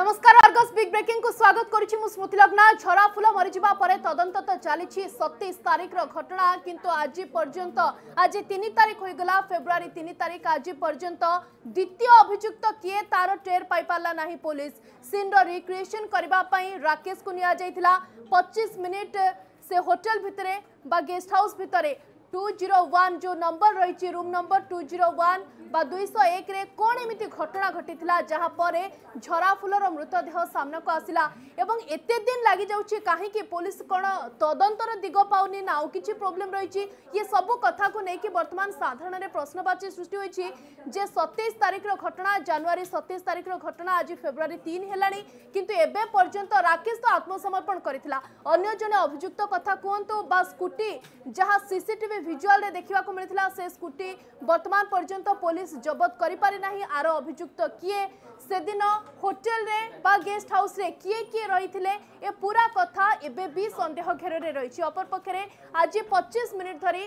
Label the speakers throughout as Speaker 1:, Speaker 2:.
Speaker 1: নমস্কার আর্গস big breaking কু স্বাগত করছি মু স্মৃতি লগ্না ঝরা ফুল মরিযা পরে তদন্ত তো চালিছি সতেইশ তারিখর ঘটনা কিন্তু আজি পর্যন্ত আজি তিন তারিখ হয়ে গলা ফেব্রুয়ারি তিন তারিখ আজি পর্যন্ত দ্বিতীয় অভিযুক্ত কিয়ে তার টের পাইপারা না পুলিশ সিন্র রিক্রিয়েসন করা রাকেশ কু নিয়া যাই পঁচিশ মিনিট সে হোটেল ভিতরে বা গেস্ট হাউস ভিতরে টু জিরো ওয়ান যে নম্বর রয়েছে room number two zero one বা দুইশ একরে কোণ এমিতি ঘটনা ঘটিলা যাপরে ঝরা ফুলর মৃতদেহ সামনাকু আসিলা এবং এতে দিন লাগি যাচ্ছে কাহিকি পুলিশ কোণ তদন্তর দিগ পাওনি না আউ কিছু প্রোবলেম রয়েছে ইয়ে সবু কথা নেই বর্তমান সাধারণের প্রশ্নবাচী সৃষ্টি হয়েছে যে সতেইশ তারিখর ঘটনা জানুয়ারি সতেইশ তারিখর ঘটনা আজ ফেব্রুয়ারি তিন হেলানি কিন্তু এবে পর্যন্ত রাকেশ তো আত্মসমর্পণ করেছিল অন্য জনে অভিযুক্ত কথা কুহতু বা স্কুটি যা সিসিটিভি তুমি ভিজুয়ালে দেখা মিলিলা সে স্কুটি বর্তমান পর্যন্ত পুলিশ জবত করে পারি না আর অভিযুক্ত কিয়ে সেদিন হোটেলে বা গেস্ট হাউসে কিয়ে কিয়ে রয়েছে এ পুরা কথা এবে বি সন্দেহ ঘেরে রয়েছে অপরপক্ষে আজ পঁচিশ মিনিট ধরে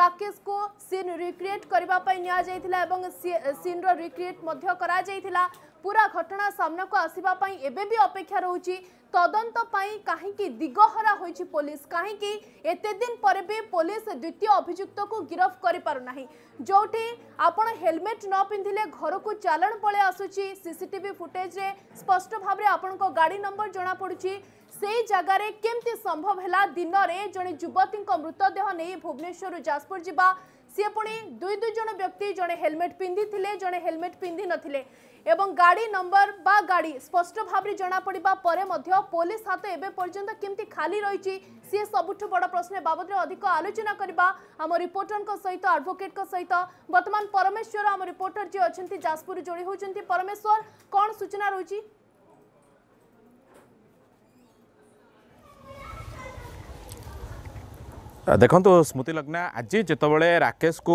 Speaker 1: রাকেশ কু সিন রিক্রিয়েট করা নিয়ে এবং সিন্র রিক্রিয়েট করা পুরা ঘটনা সামনাকু আসা এবে বি অপেক্ষা রয়েছে তদন্ত পাই কাহিকি দিগহরা হয়েছে পুলিশ কাহিকি এতে দিন পরে বি পুলিশ দ্বিতীয় অভিযুক্তকে গিরফ করে পারু না যেটি আপনার হেলমেট ন পিঁধিলে ঘরক চালাণ পলে আসুচি সিসিটিভি ফুটেজে স্পষ্ট ভাবে আপনার গাড়ি নম্বর জনাপড়ুছি সেই জায়গায় কেমতি সম্ভব হল দিনরে জন যুবতী মৃতদেহ নিয়ে ভুবনেশ্বর যাজপুর যা সে পুঁ দুই দুইজন ব্যক্তি জন হেলমেট পিঁধি জন হেলমেট পিধি নথিলে এবং গাড়ি নম্বর বা গাড়ি স্পষ্ট ভাবে জনাপড়া পরে পুলিশ হাত এবে পর্যন্ত কমিটি খালি রয়েছে সে সবুঠ বড় প্রশ্ন বাবদে অধিক আলোচনা করা আমার রিপোর্টর সহ আডভোকেট সহ বর্তমান পরমেশ্বর আমার রিপোর্টর যে অনেক যাজপুর যোড়ি হচ্ছেন পরমেশ্বর কম সূচনা রয়েছে
Speaker 2: ଦେଖନ୍ତୁ ସ୍ମୃତି ଲଗ୍ନା ଆଜି ଯେତେବେଳେ ରାକେଶକୁ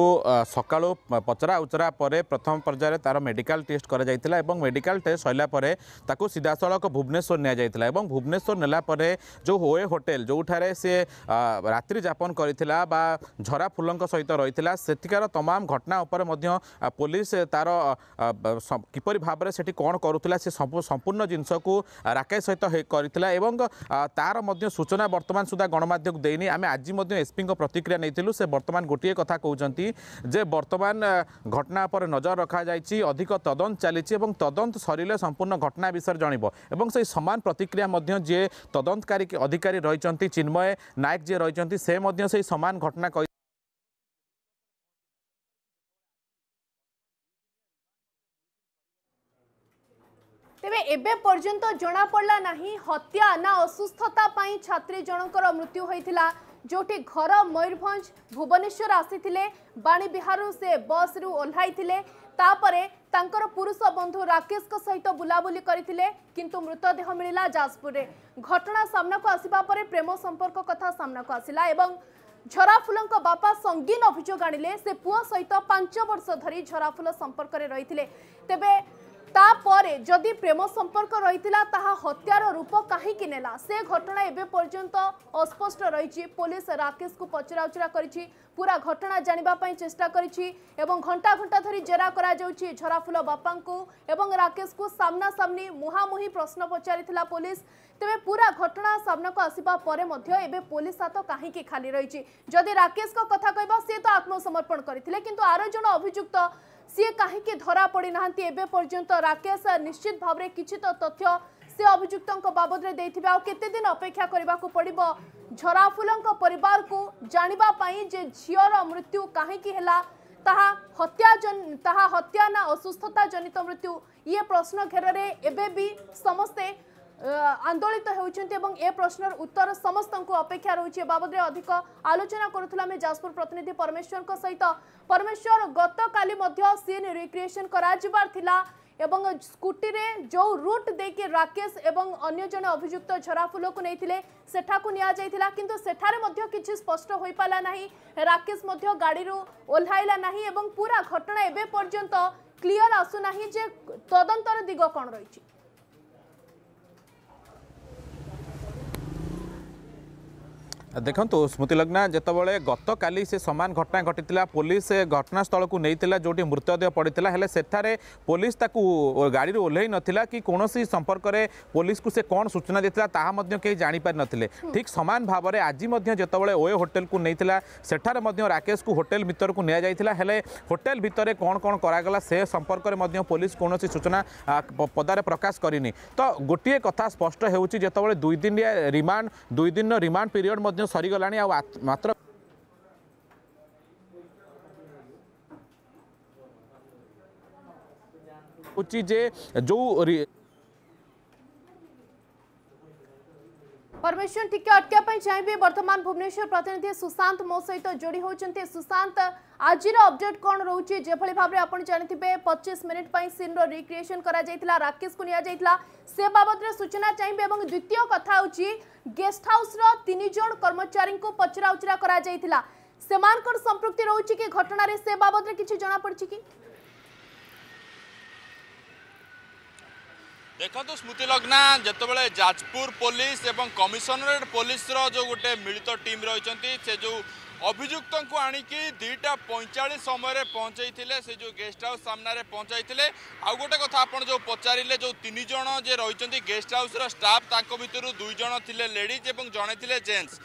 Speaker 2: ସକାଳୁ ପଚରା ଉଚରା ପରେ ପ୍ରଥମ ପର୍ଯ୍ୟାୟରେ ତା'ର ମେଡ଼ିକାଲ ଟେଷ୍ଟ କରାଯାଇଥିଲା ଏବଂ ମେଡ଼ିକାଲ ଟେଷ୍ଟ ସରିଲା ପରେ ତାକୁ ସିଧାସଳଖ ଭୁବନେଶ୍ୱର ନିଆଯାଇଥିଲା ଏବଂ ଭୁବନେଶ୍ୱର ନେଲା ପରେ ଯେଉଁ ହୋଏ ହୋଟେଲ ଯେଉଁଠାରେ ସେ ରାତ୍ରି ଯାପନ କରିଥିଲା ବା ଝରା ଫୁଲଙ୍କ ସହିତ ରହିଥିଲା ସେଠିକାର ତମାମ ଘଟଣା ଉପରେ ମଧ୍ୟ ପୋଲିସ ତା'ର କିପରି ଭାବରେ ସେଠି କ'ଣ କରୁଥିଲା ସେ ସମ୍ପୂର୍ଣ୍ଣ ଜିନିଷକୁ ରାକେଶ ସହିତ କରିଥିଲା ଏବଂ ତା'ର ମଧ୍ୟ ସୂଚନା ବର୍ତ୍ତମାନ ସୁଦ୍ଧା ଗଣମାଧ୍ୟମକୁ ଦେଇନି ଆମେ ଆଜି ମଧ୍ୟ ଏସ୍ପିଙ୍କ ପ୍ରତିକ୍ରିୟା ନେଇଥିଲୁ ସେ ବର୍ତ୍ତମାନ ଗୋଟିଏ କଥା କହୁଛନ୍ତି ଯେ ବର୍ତ୍ତମାନ ଘଟଣା ଉପରେ ନଜର ରଖାଯାଇଛି ଅଧିକ ତଦନ୍ତ ଚାଲିଛି ଏବଂ ତଦନ୍ତ ସରିଲେ ସମ୍ପୂର୍ଣ୍ଣ ଘଟଣା ବିଷୟରେ ଜଣିବ ଏବଂ ସେହି ସମାନ ପ୍ରତିକ୍ରିୟା ମଧ୍ୟ ଯିଏ ତଦନ୍ତକାରୀ ଅଧିକାରୀ ରହିଛନ୍ତି ଚିନ୍ମୟ ନାୟକ ଯିଏ ରହିଛନ୍ତି ସେ ମଧ୍ୟ ସେହି ସମାନ ଘଟଣା କହି
Speaker 1: ତେବେ ଏବେ ପର୍ଯ୍ୟନ୍ତ ଜଣାପଡ଼ିଲା ନାହିଁ ହତ୍ୟା ନା ଅସୁସ୍ଥତା ପାଇଁ ଛାତ୍ରୀ ଜଣଙ୍କର ମୃତ୍ୟୁ ହୋଇଥିଲା ଯେଉଁଠି ଘର ମୟୂରଭଞ୍ଜ ଭୁବନେଶ୍ୱର ଆସିଥିଲେ ବାଣୀବିହାରରୁ ସେ ବସ୍ରୁ ଓହ୍ଲାଇଥିଲେ ତାପରେ ତାଙ୍କର ପୁରୁଷ ବନ୍ଧୁ ରାକେଶଙ୍କ ସହିତ ବୁଲାବୁଲି କରିଥିଲେ କିନ୍ତୁ ମୃତଦେହ ମିଳିଲା ଯାଜପୁରରେ ଘଟଣା ସାମ୍ନାକୁ ଆସିବା ପରେ ପ୍ରେମ ସମ୍ପର୍କ କଥା ସାମ୍ନାକୁ ଆସିଲା ଏବଂ ଝରାଫୁଲଙ୍କ ବାପା ସଙ୍ଗୀନ ଅଭିଯୋଗ ଆଣିଲେ ସେ ପୁଅ ସହିତ ପାଞ୍ଚ ବର୍ଷ ଧରି ଝରାଫୁଲ ସମ୍ପର୍କରେ ରହିଥିଲେ ତେବେ তাপরে যদি প্রেম সম্পর্ক রয়েছে তাহা হত্যার রূপ কাহিকি নেলা সে ঘটনা এবে পর্যন্ত অস্পষ্ট রয়েছে পুলিশ রাকেশ কু পচরাউচরা করেছি পুরা ঘটনা জাঁয়া চেষ্টা করেছি এবং ঘণ্টা ঘণ্টা ধর জেরা করা যাচ্ছে ঝরাফুল বাপা এবং রাকেশ কু সামনা সামনি মুহামুহি প্রশ্ন পচারি পুলিশ তবে পুরা ঘটনা সামনাকু আসবা পরে এবে পুলিশ হাত কাহিকি খালি রয়েছে যদি রাকেশ কথা কহবা সে তো আত্মসমর্পণ করে কিন্তু আর জন অভিযুক্ত ସିଏ କାହିଁକି ଧରା ପଡ଼ିନାହାନ୍ତି ଏବେ ପର୍ଯ୍ୟନ୍ତ ରାକେଶ ନିଶ୍ଚିତ ଭାବରେ କିଛି ତ ତଥ୍ୟ ସେ ଅଭିଯୁକ୍ତଙ୍କ ବାବଦରେ ଦେଇଥିବେ ଆଉ କେତେ ଦିନ ଅପେକ୍ଷା କରିବାକୁ ପଡ଼ିବ ଝରାଫୁଲଙ୍କ ପରିବାରକୁ ଜାଣିବା ପାଇଁ ଯେ ଝିଅର ମୃତ୍ୟୁ କାହିଁକି ହେଲା ତାହା ହତ୍ୟା ତାହା ହତ୍ୟା ନା ଅସୁସ୍ଥତା ଜନିତ ମୃତ୍ୟୁ ଇଏ ପ୍ରଶ୍ନ ଘେରରେ ଏବେ ବି ସମସ୍ତେ আন্দোলিত হচ্ছেন এবং এ প্রশ্নর উত্তর সমস্ত অপেক্ষা রয়েছে এ বাবদে অধিক আলোচনা করুলে আমি যাজপুর প্রতিনিধি পরমেশ্বর সহিত পরমেশ্বর গতকালি সিন রিক্রিয়েসন করাযার লা এবং স্কুটিরে যে রুট দিয়ে রাকেশ এবং অন্য জন অভিযুক্ত ঝরাফুলকু নিয়ে সেঠাকু নিয়ে কিন্তু সেঠারে কিছু স্পষ্ট হয়ে পালা না রাকেশ গাড়ি ওহ্লাইলা না এবং পুরা ঘটনা এবে পর্যন্ত ক্লিয়র আসু না যে তদন্তর দিগ কণ রয়েছে
Speaker 2: ଦେଖନ୍ତୁ ସ୍ମୃତି ଲଗ୍ନା ଯେତେବେଳେ ଗତକାଲି ସେ ସମାନ ଘଟଣା ଘଟିଥିଲା ପୋଲିସ ଘଟଣାସ୍ଥଳକୁ ନେଇଥିଲା ଯେଉଁଠି ମୃତଦେହ ପଡ଼ିଥିଲା ହେଲେ ସେଠାରେ ପୋଲିସ ତାକୁ ଗାଡ଼ିରୁ ଓହ୍ଲାଇ ନଥିଲା କି କୌଣସି ସମ୍ପର୍କରେ ପୋଲିସକୁ ସେ କ'ଣ ସୂଚନା ଦେଇଥିଲା ତାହା ମଧ୍ୟ କେହି ଜାଣିପାରିନଥିଲେ ଠିକ୍ ସମାନ ଭାବରେ ଆଜି ମଧ୍ୟ ଯେତେବେଳେ ଓଏ ହୋଟେଲକୁ ନେଇଥିଲା ସେଠାରେ ମଧ୍ୟ ରାକେଶକୁ ହୋଟେଲ ଭିତରକୁ ନିଆଯାଇଥିଲା ହେଲେ ହୋଟେଲ ଭିତରେ କ'ଣ କ'ଣ କରାଗଲା ସେ ସମ୍ପର୍କରେ ମଧ୍ୟ ପୋଲିସ କୌଣସି ସୂଚନା ପଦାରେ ପ୍ରକାଶ କରିନି ତ ଗୋଟିଏ କଥା ସ୍ପଷ୍ଟ ହେଉଛି ଯେତେବେଳେ ଦୁଇ ଦିନିଆ ରିମାଣ୍ଡ ଦୁଇ ଦିନର ରିମାଣ୍ଡ ପିରିୟଡ଼ ମଧ୍ୟ मध्य सरीगला मात्र जे जो
Speaker 1: परमेश्वर चाहिए बर्तमान भुवनेश्वर प्रतिनिधि सुशांत मो सहित तो जोड़ी होती सुशांत आज अपडेट कौन रोच भाव में आज जानते पचीस मिनिटी सीन रिक्रिएसन कर राकेश को निया से बाबद सूचना चाहिए और द्वितीय कथ हूँ गेस्ट हाउस रनिज कर्मचारी को पचराउचरा कर संपुक्ति रोचे कि घटना से बाबद किसी जमापड़ी कि
Speaker 3: ଦେଖନ୍ତୁ ସ୍ମୃତି ଲଗ୍ନା ଯେତେବେଳେ ଯାଜପୁର ପୋଲିସ ଏବଂ କମିଶନରେଟ୍ ପୋଲିସର ଯେଉଁ ଗୋଟେ ମିଳିତ ଟିମ୍ ରହିଛନ୍ତି ସେ ଯେଉଁ ଅଭିଯୁକ୍ତଙ୍କୁ ଆଣିକି ଦୁଇଟା ପଇଁଚାଳିଶ ସମୟରେ ପହଞ୍ଚାଇଥିଲେ ସେ ଯେଉଁ ଗେଷ୍ଟ ହାଉସ୍ ସାମ୍ନାରେ ପହଞ୍ଚାଇଥିଲେ ଆଉ ଗୋଟେ କଥା ଆପଣ ଯେଉଁ ପଚାରିଲେ ଯେଉଁ ତିନି ଜଣ ଯେ ରହିଛନ୍ତି ଗେଷ୍ଟ ହାଉସ୍ର ଷ୍ଟାଫ୍ ତାଙ୍କ ଭିତରୁ ଦୁଇ ଜଣ ଥିଲେ ଲେଡ଼ିଜ୍ ଏବଂ ଜଣେ ଥିଲେ ଜେଣ୍ଟସ୍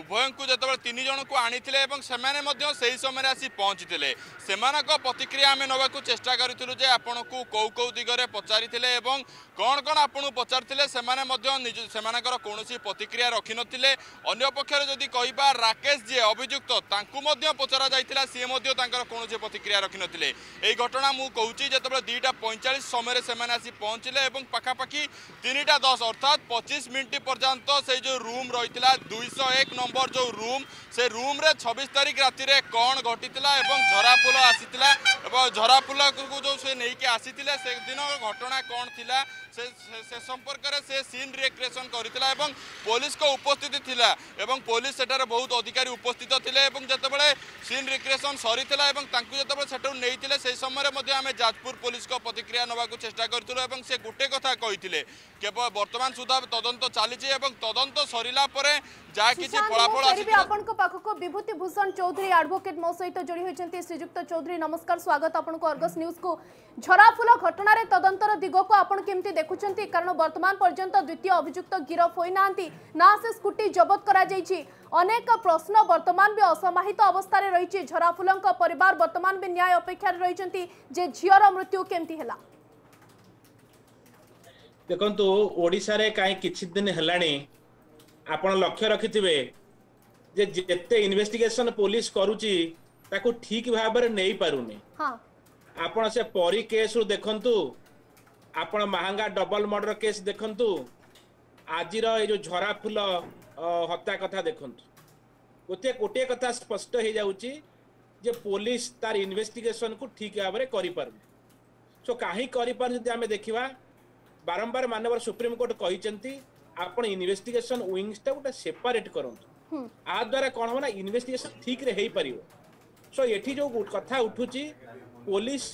Speaker 3: ଉଭୟଙ୍କୁ ଯେତେବେଳେ ତିନି ଜଣଙ୍କୁ ଆଣିଥିଲେ ଏବଂ ସେମାନେ ମଧ୍ୟ ସେହି ସମୟରେ ଆସି ପହଞ୍ଚିଥିଲେ ସେମାନଙ୍କ ପ୍ରତିକ୍ରିୟା ଆମେ ନେବାକୁ ଚେଷ୍ଟା କରିଥିଲୁ ଯେ ଆପଣଙ୍କୁ କେଉଁ କେଉଁ ଦିଗରେ ପଚାରିଥିଲେ ଏବଂ କ'ଣ କ'ଣ ଆପଣଙ୍କୁ ପଚାରିଥିଲେ ସେମାନେ ମଧ୍ୟ ନିଜ ସେମାନଙ୍କର କୌଣସି ପ୍ରତିକ୍ରିୟା ରଖିନଥିଲେ ଅନ୍ୟ ପକ୍ଷରେ ଯଦି କହିବା ରାକେଶ ଯିଏ ଅଭିଯୁକ୍ତ ଅଭିଯୁକ୍ତ ତାଙ୍କୁ ମଧ୍ୟ ପଚରା ଯାଇଥିଲା ସିଏ ମଧ୍ୟ ତାଙ୍କର କୌଣସି ପ୍ରତିକ୍ରିୟା ରଖିନଥିଲେ ଏହି ଘଟଣା ମୁଁ କହୁଛି ଯେତେବେଳେ ଦୁଇଟା ପଇଁଚାଳିଶ ସମୟରେ ସେମାନେ ଆସି ପହଞ୍ଚିଲେ ଏବଂ ପାଖାପାଖି ତିନିଟା ଦଶ ଅର୍ଥାତ୍ ପଚିଶ ମିନିଟ୍ ପର୍ଯ୍ୟନ୍ତ ସେଇ ଯେଉଁ ରୁମ୍ ରହିଥିଲା ଦୁଇଶହ ଏକ ନମ୍ବର ଯେଉଁ ରୁମ୍ ସେ ରୁମ୍ରେ ଛବିଶ ତାରିଖ ରାତିରେ କ'ଣ ଘଟିଥିଲା ଏବଂ ଝରାପୁଲ ଆସିଥିଲା ଏବଂ ଝରାପୁଲକୁ ଯେଉଁ ସେ ନେଇକି ଆସିଥିଲେ ସେଦିନ ଘଟଣା କ'ଣ ଥିଲା ସେ ସେ ସମ୍ପର୍କରେ ସେ ସିନ୍ ରିକ୍ରିଏସନ୍ କରିଥିଲା ଏବଂ ପୋଲିସଙ୍କ ଉପସ୍ଥିତି ଥିଲା ଏବଂ ପୋଲିସ ସେଠାରେ ବହୁତ ଅଧିକାରୀ ଉପସ୍ଥିତ ଥିଲେ ଏବଂ ଯେତେବେଳେ ସିନ୍ ରିକ୍ରିଏସନ୍ ସରିଥିଲା ଏବଂ ତାଙ୍କୁ ଯେତେବେଳେ ସେଠାରୁ ନେଇଥିଲେ ସେହି ସମୟରେ ମଧ୍ୟ ଆମେ ଯାଜପୁର ପୋଲିସଙ୍କ ପ୍ରତିକ୍ରିୟା ନେବାକୁ ଚେଷ୍ଟା କରିଥିଲୁ ଏବଂ ସେ ଗୋଟେ କଥା କହିଥିଲେ କେବଳ ବର୍ତ୍ତମାନ ସୁଦ୍ଧା ତଦନ୍ତ ଚାଲିଛି ଏବଂ ତଦନ୍ତ ସରିଲା ପରେ ଯାହା କିଛି ଫଳାଫଳ ଆସିବ
Speaker 1: ଆପଣଙ୍କ ପାଖକୁ ବିଭୂତି ଭୂଷଣ ଚୌଧୁରୀ ଆଡଭୋକେଟ୍ ମୋ ସହିତ ଯୋଡ଼ି ହୋଇଛନ୍ତି ଶ୍ରୀଯୁକ୍ତ ଚୌଧୁରୀ ନମସ୍କାର ସ୍ୱାଗତ ଆପଣଙ୍କୁ ଅର୍ଗସ୍ ନ୍ୟୁଜ୍କୁ ଝରାଫୁଲ ଘଟଣାରେ ତଦନ୍ତର ଦିଗକୁ ଆପଣ କେମିତି ଦେଖୁଛନ୍ତି କାରଣ ବର୍ତ୍ତମାନ ପର୍ଯ୍ୟନ୍ତ ଦ୍ୱିତୀୟ ଅଭିଯୁକ୍ତ ଗିରଫ ହୋଇନାହାନ୍ତି ନା ସେ ସ୍କୁଟି ଜବତ କରାଯାଇଛି ଅନେକ ପ୍ରଶ୍ନ ବର୍ତ୍ତମାନ ବି ଅସମାହିତ ଅବସ୍ଥାରେ ରହିଛି ଝରାଫୁଲଙ୍କ ପରିବାର ବର୍ତ୍ତମାନ ବି ନ୍ୟାୟ ଅପେକ୍ଷାରେ ରହିଛନ୍ତି ଯେ ଝିଅର ମୃତ୍ୟୁ କେମିତି ହେଲା
Speaker 4: ଦେଖନ୍ତୁ ଓଡ଼ିଶାରେ କାହିଁ କିଛି ଦିନ ହେଲାଣି ଆପଣ ଲକ୍ଷ୍ୟ ରଖିଥିବେ ଯେ ଯେତେ ଇନଭେଷ୍ଟିଗେସନ ପୋଲିସ କରୁଛି ତାକୁ ଠିକ ଭାବରେ ନେଇପାରୁନି ଆପଣ ସେ ପରୀ କେସ୍ରୁ ଦେଖନ୍ତୁ ଆପଣ ମାହାଙ୍ଗା ଡବଲ ମର୍ଡର କେସ୍ ଦେଖନ୍ତୁ ଆଜିର ଏଇ ଯୋଉ ଝରା ଫୁଲ हत्या कथा देखत गोटे गोटे कथा स्पष्ट हो जाऊँगी पुलिस तार इन्वेस्टिगेशन को ठीक भाव सो कहीं आम देखा बारंबार मानव सुप्रीमकोर्ट कही आपवेस्टिगेसन ओंगसटा गोटे सेपरेट करा कौन हम ना इनभेटिगेसन ठीक रे सो ये जो कथा उठू पुलिस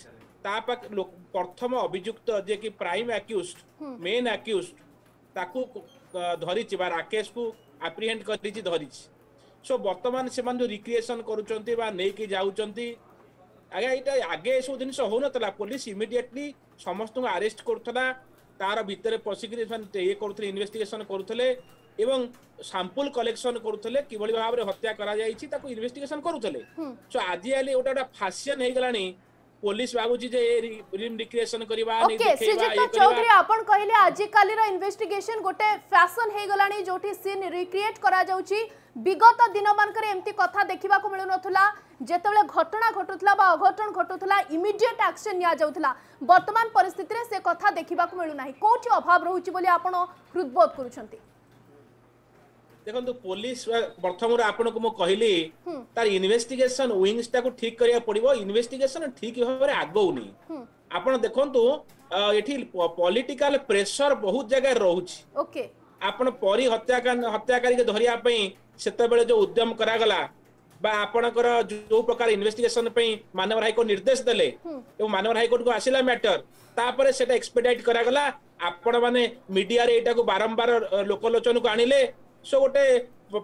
Speaker 4: प्रथम अभिजुक्त जे कि प्राइम आक्यूज मेन आक्यूज ताकू धरी राकेश को ଆପ୍ରିହେଣ୍ଡ କରିଛି ଧରିଛି ସୋ ବର୍ତ୍ତମାନ ସେମାନେ ଯେଉଁ ରିକ୍ରିଏସନ୍ କରୁଛନ୍ତି ବା ନେଇକି ଯାଉଛନ୍ତି ଆଜ୍ଞା ଏଇଟା ଆଗେ ଏସବୁ ଜିନିଷ ହଉନଥିଲା ପୋଲିସ ଇମିଡିଏଟଲି ସମସ୍ତଙ୍କୁ ଆରେଷ୍ଟ କରୁଥିଲା ତାର ଭିତରେ ପଶିକିରି ସେମାନେ ଇଏ କରୁଥିଲେ ଇନଭେଷ୍ଟିଗେସନ୍ କରୁଥିଲେ এবং স্যাম্পল কলেকশন করুলে কিভাবে ভাবে হত্যা করা যাইছি তাকে ইনভেস্টিগেশন করুলে সো আজি আলি ওটা গোটা ফ্যাশন হয়ে গলানি પોલીસ ભાગુચી જે રીમ રિક્રિએશન
Speaker 1: કરવા
Speaker 4: ઓકે
Speaker 1: શ્રીજીત
Speaker 4: ચૌધરી
Speaker 1: આપણ
Speaker 4: કહીલે
Speaker 1: આજકાલીર ઇન્વેસ્ટિગેશન ગોટે ફ્યાશન હેગલાણી જોઠી સીન રિક્રિએટ કરા જાઉચી વિગત દિનમાનકરે એમતી કથા દેખિବାକୁ મિળુનથલા જેતବେଳେ ઘટના ઘટુથલા બા અઘટણ ઘટુથલા ઇમિડિયેટ એક્શન નિયા જાઉથલા વર્તમાન પરિસ્થિતિરે સે કથા દેખિବାକୁ મિળુનાહી કોઠી અભાવ રહુચી બોલી આપણ હૃદબોધ કરુછંતી
Speaker 4: ଦେଖନ୍ତୁ ପୋଲିସ ପ୍ରଥମରୁ ଆପଣଙ୍କୁ ମୁଁ କହିଲି ତାର ଇନଭେଷ୍ଟିଗେସନ ୱିଙ୍ଗସ ଟାକୁ ଠିକ କରିବାକୁ ପଡିବ ଇନଭେଷ୍ଟିଗେସନ ଠିକ ଭାବରେ ଆଗଉନି ଆପଣ ଦେଖନ୍ତୁ ଏଠି ପଲିଟିକାଲ ପ୍ରେସର ବହୁତ ଜାଗାରେ ରହୁଛି ଆପଣ ପରି ହତ୍ୟାକାରୀକି ଧରିବା ପାଇଁ ସେତେବେଳେ ଯୋଉ ଉଦ୍ୟମ କରାଗଲା ବା ଆପଣଙ୍କର ଯୋଉ ପ୍ରକାର ଇନଭେଷ୍ଟିଗେସନ ପାଇଁ ମାନ୍ୟବର ହାଇକୋର୍ଟ ନିର୍ଦ୍ଦେଶ ଦେଲେ ଏବଂ ମାନ୍ୟବର ହାଇକୋର୍ଟକୁ ଆସିଲା ମ୍ୟାଟର ତାପରେ ସେଟା ଏକ୍ସପେଡାଇଟ କରାଗଲା ଆପଣମାନେ ମିଡିଆରେ ଏଇଟାକୁ ବାରମ୍ବାର ଲୋକଲୋଚନକୁ ଆଣିଲେ सो गोटे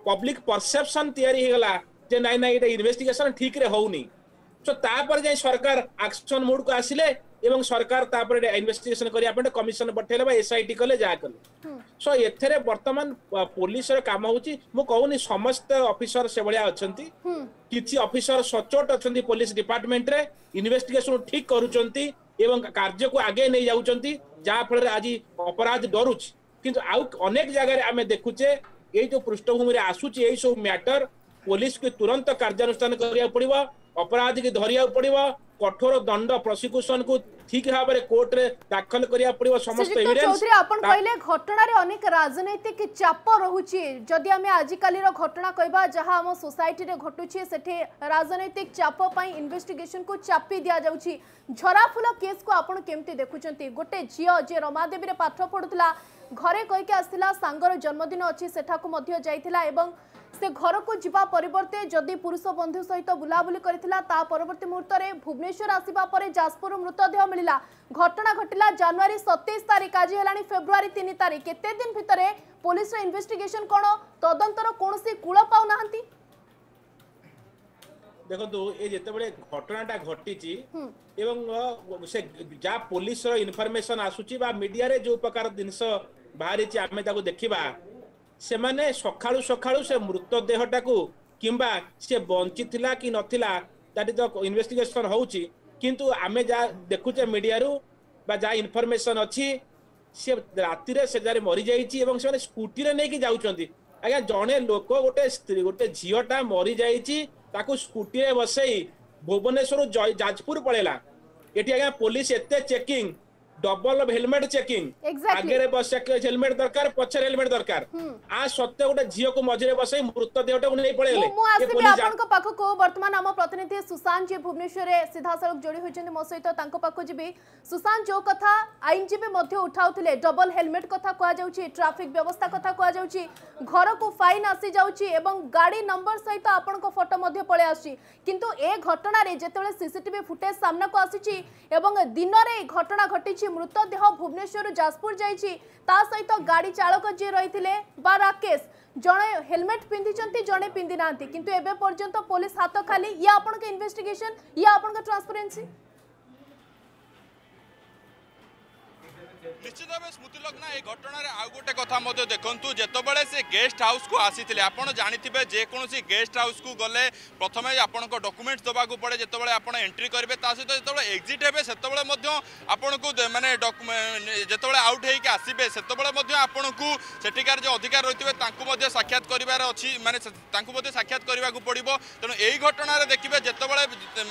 Speaker 4: पब्लिक परसेप्शन तागला जे ना ये इनभेस्टिगेसन ठीक रे हो सो तापर जाए सरकार आक्शन मोड को आसिले एवं सरकार तापर इनभेस्टिगेसन करने कमिशन पठेल एस आई टी कले जहाँ सो एथेरे वर्तमान पुलिस काम हो कहूनी समस्त अफिसर से भाया अच्छा किसी अफिसर सचोट अच्छा पुलिस डिपार्टमेंट रे इनभेस्टिगेसन ठीक कर कार्य को आगे नहीं जाऊँ आज अपराध डरुच किंतु आउ अनेक जगह आम देखुचे ये जो प्रिष्टव हुँ मेरे आसुची यही जो म्याटर पुलिस के तुरंत कार्जानुस्तान करिया उपड़िवा ଅପରାଧୀକି ଧରିବାକୁ ପଡିବ কঠোর দণ্ড প্রসিকুশন কু ঠিক ভাবে কোর্টরে দাখল করিয়া পড়িব
Speaker 1: সমস্ত
Speaker 4: এভিডেন্স
Speaker 1: চৌধুরী আপন কইলে ঘটনার অনেক রাজনৈতিক চাপ রহুচি যদি আমি আজিকালির ঘটনা কইবা যাহা আম সোসাইটিরে ঘটুছি সেঠে রাজনৈতিক চাপ পাই ইনভেস্টিগেশন কু চাপি দিয়া যাউছি ঝরাফুল কেস কু আপন কেমতি দেখুচন্তি গোটে ঝিও যে রমাদেবীরে পাঠ পড়ুতলা ঘরে কইকে আসিলা সাঙ্গর জন্মদিন অছি সেঠাকু মধ্য যাইতিলা এবং ସେ ଘରକୁ ଯିବା ପରିବର୍ତ୍ତେ ଯଦି ପୁରୁଷ ବନ୍ଧୁ ସହିତ ବୁଲାବୁଲି କରିଥିଲା ତା ପରବର୍ତ୍ତୀ ମୁହୂର୍ତ୍ତରେ ଭୁବନେଶ୍ୱର ଆସିବା ପରେ ଯାଜପୁରରୁ ମୃତଦେହ ମିଳିଲା ଘଟଣା ଘଟିଲା ଜାନୁଆରୀ ସତେଇଶ ତାରିଖ ଆଜି ହେଲାଣି ଫେବୃଆରୀ ତିନି ତାରିଖ କେତେ ଦିନ ଭିତରେ ପୋଲିସର ଇନଭେଷ୍ଟିଗେସନ କ'ଣ ତଦନ୍ତର କୌଣସି କୂଳ ପାଉନାହାନ୍ତି
Speaker 4: ଦେଖନ୍ତୁ ଏ ଯେତେବେଳେ ଘଟଣାଟା ଘଟିଛି ଏବଂ ସେ ଯାହା ପୋଲିସର ଇନଫର୍ମେସନ ଆସୁଛି ବା ମିଡିଆରେ ଯୋଉ ପ୍ରକାର ଜିନିଷ ବାହାରିଛି ଆମେ ତାକୁ ଦେଖିବା ସେମାନେ ସକାଳୁ ସକାଳୁ ସେ ମୃତଦେହଟାକୁ କିମ୍ବା ସେ ବଞ୍ଚିଥିଲା କି ନଥିଲା ତାଠି ତ ଇନଭେଷ୍ଟିଗେସନ୍ ହେଉଛି କିନ୍ତୁ ଆମେ ଯାହା ଦେଖୁଛେ ମିଡ଼ିଆରୁ ବା ଯାହା ଇନଫର୍ମେସନ୍ ଅଛି ସେ ରାତିରେ ସେ ଯାରେ ମରିଯାଇଛି ଏବଂ ସେମାନେ ସ୍କୁଟିରେ ନେଇକି ଯାଉଛନ୍ତି ଆଜ୍ଞା ଜଣେ ଲୋକ ଗୋଟେ ସ୍ତ୍ରୀ ଗୋଟେ ଝିଅଟା ମରିଯାଇଛି ତାକୁ ସ୍କୁଟିରେ ବସେଇ ଭୁବନେଶ୍ୱରରୁ ଯାଜପୁର ପଳେଇଲା ଏଠି ଆଜ୍ଞା ପୋଲିସ ଏତେ ଚେକିଂ ডবল হেলমেট
Speaker 1: চেকিং
Speaker 4: আগে বসে হেলমেট দরকার পছরে হেলমেট দরকার আ সত্য গোটে ঝিওকু মজরে বসে মৃতদেহটাকে নেই পড়ে
Speaker 1: গেলে মু
Speaker 4: আসিবি
Speaker 1: আপনক
Speaker 4: পাখকু
Speaker 1: বর্তমান আম প্রতিনিধি সুশান্ত জি ভুবনেশ্বরে সিধাসলক যোড়ি হইছেন মো সহিত তাঙ্ক পাখ যিবি সুশান্ত যে কথা আইনজীবী মধ্যে উঠাউলে ডবল হেলমেট কথা কুয়া যাউছি ট্রাফিক ব্যবস্থা কথা কুয়া যাউছি ঘরকু ফাইন আসি যাউছি এবং গাড়ি নম্বর সহিত আপনক ফটো মধ্যে পড়ে আসি কিন্তু এ ঘটনারে যেতবেলে সিসিটিভি ফুটেজ সামনাকু আসিছি এবং দিনরে ঘটনা ঘটিছি মৃতদেহ ভুবনেশ্বরରୁ ଯାଜପୁର ଯାଇଛି ତା ସହିତ ଗାଡ଼ି ଚାଳକ ଯିଏ ରହିଥିଲେ ବା ରାକେଶ জনে হেলমেট পিঁধিছেন জনে পিঁধি না কিন্তু এবে পর্যন্ত পুলিশ হাত খালি ইয়ে আপনার ইনভেস্টিগেশন ইয়ে আপনার ট্রান্সপারেন্সি
Speaker 3: নিশ্চিত ভাবে স্মৃতি লଗ୍ନା এই ঘটনার আউ গোটে কথা মধ্যে দেখন্তু যেতবেলে সে গেস্ট হাউস কু আসিলে আপনার জাঁথিবে যেকোনসি গেস্ট হাউস কু গলে প্রথমে আপনার ডকুমেন্টস দেওয়া পড়ে যেতবে আপনার এন্ট্রি করবে তা সহ যেতবে এক্সিট হবে সেতবে আপনার মানে যেতবে আউট হয়ে আসবে সেতবে আপনার সেটিকার যে অধিকার রয়েছে তাঁকু সাক্ষাৎ করবার অছি মানে তাঁকু সাক্ষাৎ করা পড়ব তেমন এই ঘটনার দেখবে যেতবে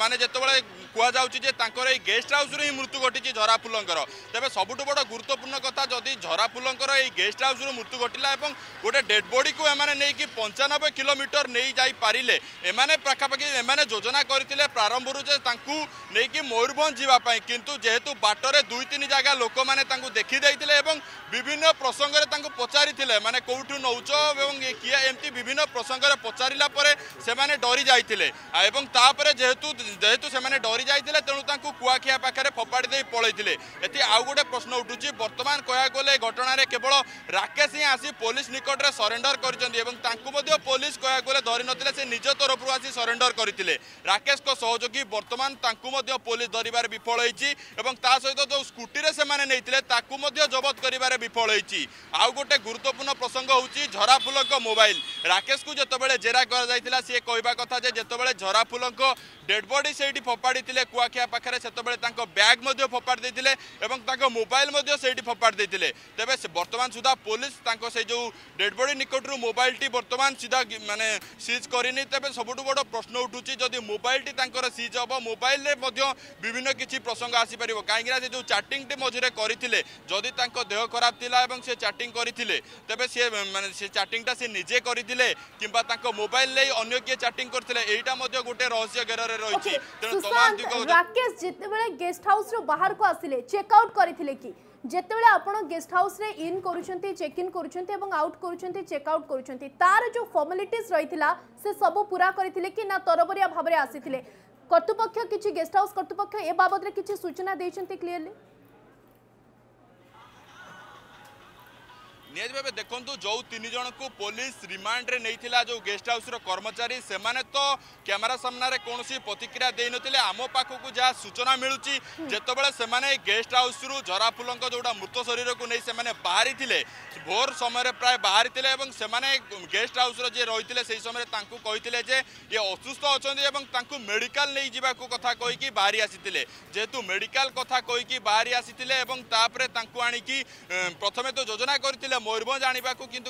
Speaker 3: মানে যেতবে কুয়া যাচ্ছে যে তাঁর এই গেস্ট হাউস হি মৃত্যু ঘটিছে ঝরা ফুলঙ্কর তবে সবুঠ বড় বড় গুরুত্বপূর্ণ কথা যদি ঝরাপুলঙ্কর এই গেস্ট হাউসর মৃত্যু ঘটিলা এবং গোটে ডেড বডিকে এমানে নেইকি পঞ্চানবে কিলোমিটর নেই যাই পারিলে এমানে পাখাপাখি এমানে যোজনা করে প্রারম্ভর যে তাঁকু নেইকি ময়ূরভঞ্জ যাওয়া কিন্তু যেহেতু বাটরে দুই তিন জায়গা লোক মানে তাঁকু দেখি দেইতিলে এবং বিভিন্ন প্রসঙ্গরে তাঁকু পচারিলে মানে কোউঠু নৌচ এবং কিয়া এমতি বিভিন্ন প্রসঙ্গরে পচারিলা পরে সেমানে ডরি যাইতিলে এবং তাপরে যেহেতু যেহেতু সেমানে ডরি যাইতিলে তেণু তাঁকু কুয়াখিয়া পাখারে ফোপাড়ি দেই পলাইতিলে এতে আউ গোটে প্রশ্ন ঘটুଛି ବର୍ତ୍ତମାନ କହିବାକୁ ଗଲେ ଘଟଣାରେ କେବଳ ରାକେଶ ହିଁ ଆସି ପୋଲିସ ନିକଟରେ ସରେଣ୍ଡର କରିଛନ୍ତି ଏବଂ ତାଙ୍କୁ ମଧ୍ୟ ପୋଲିସ କହିବାକୁ ଗଲେ ଧରିନଥିଲେ ସେ ନିଜ ତରଫରୁ ଆସି ସରେଣ୍ଡର କରିଥିଲେ ରାକେଶଙ୍କ ସହଯୋଗୀ ବର୍ତ୍ତମାନ ତାଙ୍କୁ ମଧ୍ୟ ପୋଲିସ ଧରିବାରେ ବିଫଳ ହୋଇଛି ଏବଂ ତା ସହିତ ଯେଉଁ ସ୍କୁଟିରେ ସେମାନେ ନେଇଥିଲେ ତାକୁ ମଧ୍ୟ ଜବତ କରିବାରେ ବିଫଳ ହୋଇଛି ଆଉ ଗୋଟେ ଗୁରୁତ୍ୱପୂର୍ଣ୍ଣ ପ୍ରସଙ୍ଗ ହେଉଛି ଝରାଫୁଲଙ୍କ ମୋବାଇଲ ରାକେଶକୁ ଯେତେବେଳେ ଜେରା କରାଯାଇଥିଲା ସିଏ କହିବା କଥା ଯେ ଯେତେବେଳେ ଝରାଫୁଲଙ୍କ ଡେଡ୍ ବଡି ସେଇଠି ଫୋପାଡ଼ିଥିଲେ କୁଆଖିଆ ପାଖରେ ସେତେବେଳେ ତାଙ୍କ ବ୍ୟାଗ୍ ମଧ୍ୟ ଫୋପାଡ଼ି ଦେଇଥିଲେ ଏବଂ ତାଙ୍କ ମୋବାଇଲ ମଧ୍ୟ ସେଇଠି ଫୋପାଡ଼ି ଦେଇଥିଲେ ତେବେ ବର୍ତ୍ତମାନ ସୁଦ୍ଧା ପୋଲିସ ତାଙ୍କ ସେ ଯେଉଁ ଡେଡ୍ ବଡି ନିକଟରୁ ମୋବାଇଲଟି ବର୍ତ୍ତମାନ ସିଧା ମାନେ ସିଜ୍ କରିନି ତେବେ ସବୁଠୁ ବଡ଼ ପ୍ରଶ୍ନ ଉଠୁଛି ଯଦି ମୋବାଇଲଟି ତାଙ୍କର ସିଜ୍ ହେବ ମୋବାଇଲରେ ମଧ୍ୟ ବିଭିନ୍ନ କିଛି ପ୍ରସଙ୍ଗ ଆସିପାରିବ କାହିଁକିନା ସେ ଯେଉଁ ଚାଟିଂଟି ମଝିରେ କରିଥିଲେ ଯଦି ତାଙ୍କ ଦେହ ଖରାପ ଥିଲା ଏବଂ ସେ ଚାଟିଂ କରିଥିଲେ ତେବେ ସିଏ ମାନେ ସେ ଚାଟିଂଟା ସେ ନିଜେ କରିଥିଲେ କିମ୍ବା ତାଙ୍କ ମୋବାଇଲ ନେଇ ଅନ୍ୟ କିଏ ଚାଟିଂ କରିଥିଲେ ଏଇଟା ମଧ୍ୟ ଗୋଟେ ରହସ୍ୟ ଘେରରେ ରହିଛି ତେଣୁ ତମାମ
Speaker 1: ରାକେଶ ଯେତେବେଳେ ଗେଷ୍ଟ ହାଉସରୁ ବାହାରକୁ ଆସିଲେ ଚେକ୍ ଆଉଟ୍ କରିଥିଲେ କି যেতবে আপনার গেস্ট হাউসে ইন করছেন চেক ইন করছেন এবং আউট করছেন চেক আউট করছেন তার যে ফর্মালিটিজ রয়েছে সে সবু পুরা করে কি না তরবরিয়া ভাবে আসিলে কর্তৃপক্ষ কিছু গেস্ট হাউস কর্তৃপক্ষ এ বাবদে কিছু সূচনা দিয়েছেন ক্লিয়ারলি
Speaker 3: ନିହାତି ଭାବେ ଦେଖନ୍ତୁ ଯେଉଁ ତିନି ଜଣଙ୍କୁ ପୋଲିସ ରିମାଣ୍ଡରେ ନେଇଥିଲା ଯେଉଁ ଗେଷ୍ଟ ହାଉସ୍ର କର୍ମଚାରୀ ସେମାନେ ତ କ୍ୟାମେରା ସାମ୍ନାରେ କୌଣସି ପ୍ରତିକ୍ରିୟା ଦେଇନଥିଲେ ଆମ ପାଖକୁ ଯାହା ସୂଚନା ମିଳୁଛି ଯେତେବେଳେ ସେମାନେ ଗେଷ୍ଟ ହାଉସ୍ରୁ ଜରାଫୁଲଙ୍କ ଯେଉଁଟା ମୃତ ଶରୀରକୁ ନେଇ ସେମାନେ ବାହାରିଥିଲେ ଭୋର ସମୟରେ ପ୍ରାୟ ବାହାରିଥିଲେ ଏବଂ ସେମାନେ ଗେଷ୍ଟ ହାଉସ୍ର ଯିଏ ରହିଥିଲେ ସେହି ସମୟରେ ତାଙ୍କୁ କହିଥିଲେ ଯେ ଇଏ ଅସୁସ୍ଥ ଅଛନ୍ତି ଏବଂ ତାଙ୍କୁ ମେଡ଼ିକାଲ ନେଇଯିବାକୁ କଥା କହିକି ବାହାରି ଆସିଥିଲେ ଯେହେତୁ ମେଡ଼ିକାଲ କଥା କହିକି ବାହାରି ଆସିଥିଲେ ଏବଂ ତାପରେ ତାଙ୍କୁ ଆଣିକି ପ୍ରଥମେ ତ ଯୋଜନା କରିଥିଲେ ময়ূরভঞ্জ আনবাকে কিন্তু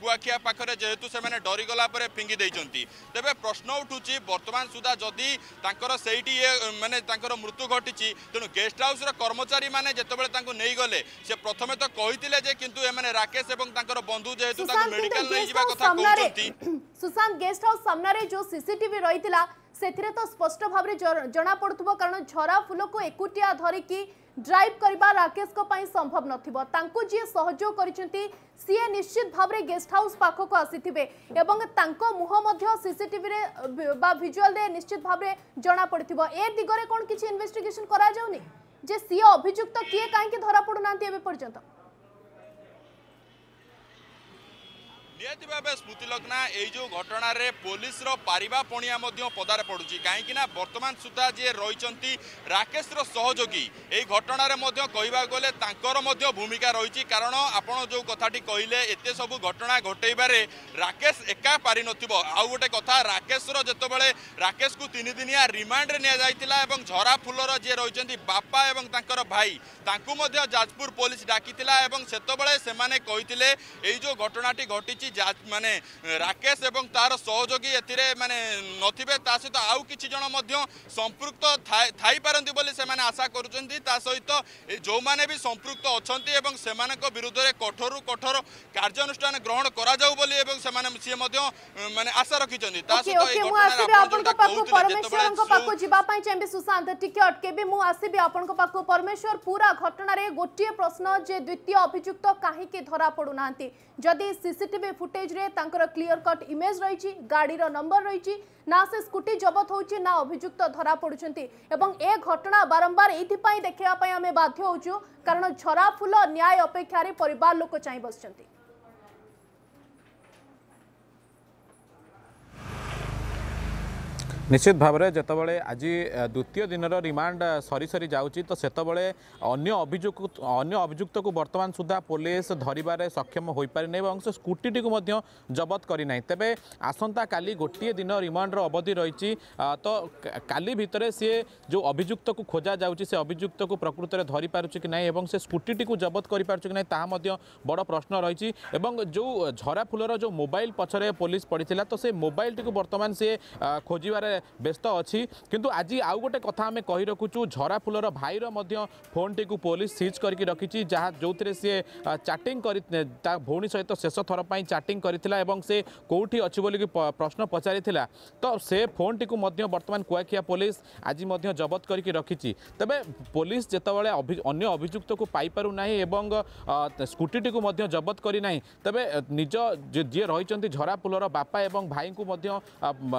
Speaker 3: কুয়াখিয়া পাখে যেহেতু সে ডরিগলা পরে ফিঙ্গি দিয়েছেন তবে প্রশ্ন উঠুছি বর্তমান সুদ্ধা যদি তাঁর সেইটি ইয়ে মানে তাঁর মৃত্যু ঘটিছি তেমন গেস্ট হাউসর কর্মচারী মানে যেতবে তাঁর নিয়ে সে প্রথমে তো কে যে কিন্তু এমনি রাকেশ এবং
Speaker 1: তাঁর
Speaker 3: বন্ধু
Speaker 1: যেহেতু
Speaker 3: তাঁর
Speaker 1: মেডিকাল
Speaker 3: নিয়ে
Speaker 1: যাওয়া কথা
Speaker 3: কুমার
Speaker 1: সুশান্ত গেস্ট হাউস সামনে যে সিসিটিভি রয়েছে সেটি তো স্পষ্ট ভাবে জনা পড়ুব কারণ ঝরা ফুলকু একুটিয়া ধরিকি ড্রাইভ করা রাকেশঙ্ সম্ভব নথিব যিয়ে সহযোগ করেছেন সিএ নিশ্চিত ভাবে গেস্ট হাউস পাখক আসিবে এবং তাঙ্ক মুহ মধ্য সিসিটিভি বা ভিজুয়ালে নিশ্চিত ভাবে জনা পড়ি এ দিগরে কোণ কিছু ইনভেস্টিগেশন করা যাওনি যে সিএ অভিযুক্ত কিয়ে কাইকি ধরা পড়ু না এবে পর্যন্ত
Speaker 3: ନିହାତି ଭାବେ ସ୍ମୃତି ଲଗ୍ନା ଏଇ ଯେଉଁ ଘଟଣାରେ ପୋଲିସର ପାରିବା ପଣିଆ ମଧ୍ୟ ପଦାରେ ପଡ଼ୁଛି କାହିଁକିନା ବର୍ତ୍ତମାନ ସୁଦ୍ଧା ଯିଏ ରହିଛନ୍ତି ରାକେଶର ସହଯୋଗୀ ଏହି ଘଟଣାରେ ମଧ୍ୟ କହିବାକୁ ଗଲେ ତାଙ୍କର ମଧ୍ୟ ଭୂମିକା ରହିଛି କାରଣ ଆପଣ ଯେଉଁ କଥାଟି କହିଲେ ଏତେ ସବୁ ଘଟଣା ଘଟେଇବାରେ ରାକେଶ ଏକା ପାରିନଥିବ ଆଉ ଗୋଟେ କଥା ରାକେଶର ଯେତେବେଳେ ରାକେଶକୁ ତିନିଦିନିଆ ରିମାଣ୍ଡରେ ନିଆଯାଇଥିଲା ଏବଂ ଝରା ଫୁଲର ଯିଏ ରହିଛନ୍ତି ବାପା ଏବଂ ତାଙ୍କର ଭାଇ ତାଙ୍କୁ ମଧ୍ୟ ଯାଜପୁର ପୋଲିସ ଡାକିଥିଲା ଏବଂ ସେତେବେଳେ ସେମାନେ କହିଥିଲେ ଏଇ ଯେଉଁ ଘଟଣାଟି ଘଟିଛି କି ମାନେ ରାକେଶ ଏବଂ ତାର ସହଯୋଗୀ ଏଥିରେ ମାନେ ନଥିବେ ତା ସହିତ ଆଉ କିଛି ଜଣ ମଧ୍ୟ ସମ୍ପୃକ୍ତ ଥାଇପାରନ୍ତି ବୋଲି ସେମାନେ ଆଶା କରୁଛନ୍ତି ତା ସହିତ ଯେଉଁମାନେ ବି ସମ୍ପୃକ୍ତ ଅଛନ୍ତି ଏବଂ ସେମାନଙ୍କ ବିରୁଦ୍ଧରେ କଠୋରରୁ କଠୋର କାର୍ଯ୍ୟାନୁଷ୍ଠାନ ଗ୍ରହଣ କରାଯାଉ ବୋଲି ଏବଂ ସେମାନେ ସିଏ ମଧ୍ୟ ମାନେ ଆଶା ରଖିଛନ୍ତି ତା ସହିତ
Speaker 1: ଏହି
Speaker 3: ଘଟଣାରେ ଆପଣ ଯୋଉଟା କହୁଥିଲେ ଯେତେବେଳେ
Speaker 1: ଯିବା ପାଇଁ ଚାହିଁବି ସୁଶାନ୍ତ ଟିକେ ଅଟକେବି ମୁଁ ଆସିବି ଆପଣଙ୍କ ପାଖକୁ ପରମେଶ୍ୱର ପୁରା ଘଟଣାରେ ଗୋଟିଏ ପ୍ରଶ୍ନ ଯେ ଦ୍ୱିତୀୟ ଅଭିଯୁକ୍ତ କାହିଁକି ଧରା ପଡୁନାହାନ୍ତି ଯଦି ସିସିଟିଭି ফুটেজরে তাঁর ক্লিয়র কট ইমেজ রয়েছে গাড়ির নম্বর রয়েছে না সে স্কুটি জবত হচ্ছে না অভিযুক্ত ধরা পড়ুছেন এবং এ ঘটনা বারম্বার এইপাই দেখা আমি বাধ্য হচ্ছু কারণ ঝরা
Speaker 2: ফুল ন্যায় অপেক্ষার পরিবার লোক চাই বসছেন নিশ্চিত ভাবে যেত আজ দ্বিতীয় দিনের রিমান্ড সরি সরি যাচ্ছি তো সেতবে অন্য অভিযোগ অন্য অভিযুক্ত বর্তমান সুদ্ধা পুলিশ ধরবার সক্ষম হয়ে পারি না এবং সে স্কুটিটি জবত করে না তবে আসন্তা কালি গোটিয়ে দিন রিমান্ডর অবধি রয়েছে তো কালি ভিতরে সি যে অভিযুক্ত খোঁজা যাচ্ছে সে অভিযুক্ত প্রকৃতরে ধরি পুছে কি না এবং সে স্কুটিটি জবত করে পারছে কি না তাহা বড় প্রশ্ন রয়েছে এবং যে ঝরা যে মোবাইল পছরে পুলিশ পড়ি তো সে মোবাইলটি বর্তমান সি খোঁজবার ব্যস্ত অছি কিন্তু আজ আউ গোটে কথা আমি কহি রখুছু ঝরা ফুলর ভাইর মধ্য ফোনটিকে পুলিশ সিজ করি রখিছি যা যে সি চাটিং করে তা ভৌণী সহ শেষ থর চাটিং করে এবং সে কোটি অছি বলি প্রশ্ন পচারি তো সে ফোনটিকে মধ্য বর্তমান কুয়াখিয়া পুলিশ আজ মধ্য জবত করি রখিছি তবে পুলিশ যেতবে অন্য অভিযুক্তকে পাইপারু না এবং স্কুটিটিকে মধ্য জবত করি না তবে নিজ যে রয়েছেন ঝরা পুলর বাপা এবং ভাইকে মধ্য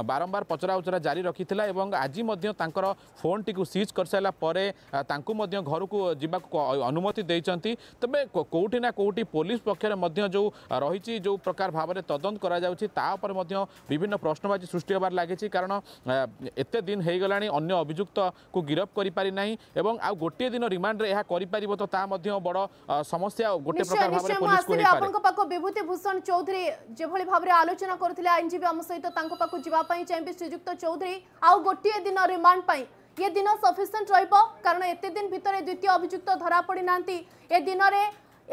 Speaker 2: বারম্বার পচরা উচরা জারি ରଖିଥିଲା ଏବଂ ଆଜି ମଧ୍ୟ ତାଙ୍କର ଫୋନ୍ଟିକୁ ସିଜ୍ କରିସାରିଲା ପରେ ତାଙ୍କୁ ମଧ୍ୟ ଘରକୁ ଯିବାକୁ ଅନୁମତି ଦେଇଛନ୍ତି ତେବେ କେଉଁଠି ନା କେଉଁଠି ପୋଲିସ ପକ୍ଷରେ ମଧ୍ୟ ଯେଉଁ ରହିଛି ଯେଉଁ ପ୍ରକାର ଭାବରେ ତଦନ୍ତ କରାଯାଉଛି ତା ଉପରେ ମଧ୍ୟ ବିଭିନ୍ନ ପ୍ରଶ୍ନବାଚୀ ସୃଷ୍ଟି ହେବାର ଲାଗିଛି କାରଣ ଏତେ ଦିନ ହୋଇଗଲାଣି ଅନ୍ୟ ଅଭିଯୁକ୍ତକୁ ଗିରଫ କରିପାରିନାହିଁ ଏବଂ ଆଉ ଗୋଟିଏ ଦିନ ରିମାଣ୍ଡରେ ଏହା କରିପାରିବ ତ ତା ମଧ୍ୟ ବଡ଼ ସମସ୍ୟା ଗୋଟେ ପ୍ରକାର ଭାବରେ ପୋଲିସକୁ
Speaker 1: ଆପଣଙ୍କ ପାଖ ବିଭୂତି ଭୂଷଣ ଚୌଧୁରୀ ଯେଭଳି ଭାବରେ ଆଲୋଚନା କରୁଥିଲେ ଆଇନଜୀବୀ ଆମ ସହିତ ତାଙ୍କ ପାଖକୁ ଯିବା ପାଇଁ ଚାହିଁବି ଶ୍ରୀଯୁକ୍ତ ଚୌଧୁରୀ ଚୌଧୁରୀ ଆଉ ଗୋଟିଏ ଦିନ ରିମାଣ୍ଡ ପାଇଁ ଏ ଦିନ ସଫିସିଏଣ୍ଟ ରହିବ କାରଣ ଏତେ ଦିନ ଭିତରେ ଦ୍ୱିତୀୟ ଅଭିଯୁକ୍ତ ଧରାପଡ଼ି ନାହାନ୍ତି ଏ ଦିନରେ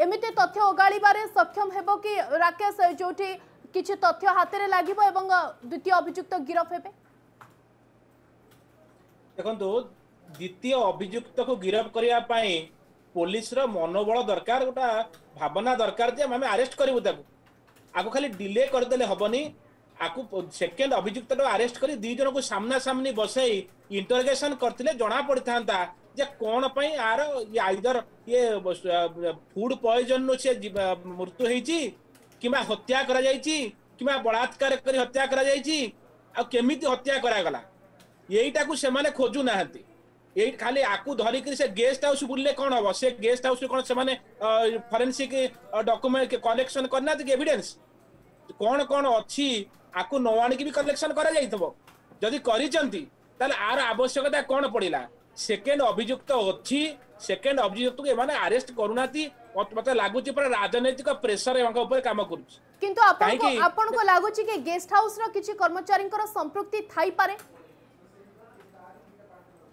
Speaker 1: ଏମିତି ତଥ୍ୟ ଓଗାଳିବାରେ ସକ୍ଷମ ହେବ କି ରାକେଶ ଯେଉଁଠି କିଛି ତଥ୍ୟ ହାତରେ ଲାଗିବ ଏବଂ ଦ୍ୱିତୀୟ ଅଭିଯୁକ୍ତ ଗିରଫ ହେବେ
Speaker 4: ଦେଖନ୍ତୁ ଦ୍ୱିତୀୟ ଅଭିଯୁକ୍ତକୁ ଗିରଫ କରିବା ପାଇଁ ପୋଲିସର ମନୋବଳ ଦରକାର ଗୋଟା ଭାବନା ଦରକାର ଯେ ଆମେ ଆରେଷ୍ଟ କରିବୁ ତାକୁ ଆକୁ ଖାଲି ଡିଲେ କରିଦେଲେ ହବନି आकु सेकेंड अभियुक्त को कर दु जन को सामना सामनी बसई इंटरगेसन करते जना पड़ी था, कौन पाई आर ये आईदर ये फूड पॉइजन रु से मृत्यु किमा हत्या कर किमा बलात्कार कर हत्या करा हत्या करागला खाली आपको धरिक गेस्ट हाउस बुले कौन हम से गेस्ट हाउस कौन से फरेन्सिक डकुमेंट कलेक्शन करना एविडेन्स कौन कौन अच्छी ଆକୁ ନ ଆଣିକି ବି କଲେକ୍ସନ କରାଯାଇଥିବ ଯଦି କରିଛନ୍ତି ତାହେଲେ ଆର ଆବଶ୍ୟକତା କ'ଣ ପଡ଼ିଲା ସେକେଣ୍ଡ ଅଭିଯୁକ୍ତ ଅଛି ସେକେଣ୍ଡ ଅଭିଯୁକ୍ତକୁ ଏମାନେ ଆରେଷ୍ଟ କରୁନାହାନ୍ତି ମତେ ଲାଗୁଛି ପୁରା ରାଜନୈତିକ ପ୍ରେସର ଏମାନଙ୍କ ଉପରେ କାମ କରୁଛି
Speaker 1: କିନ୍ତୁ ଆପଣଙ୍କୁ ଆପଣଙ୍କୁ ଲାଗୁଛି କି ଗେଷ୍ଟ ହାଉସର କିଛି କର୍ମଚାରୀଙ୍କର ସମ୍ପୃକ୍ତି ଥାଇପାରେ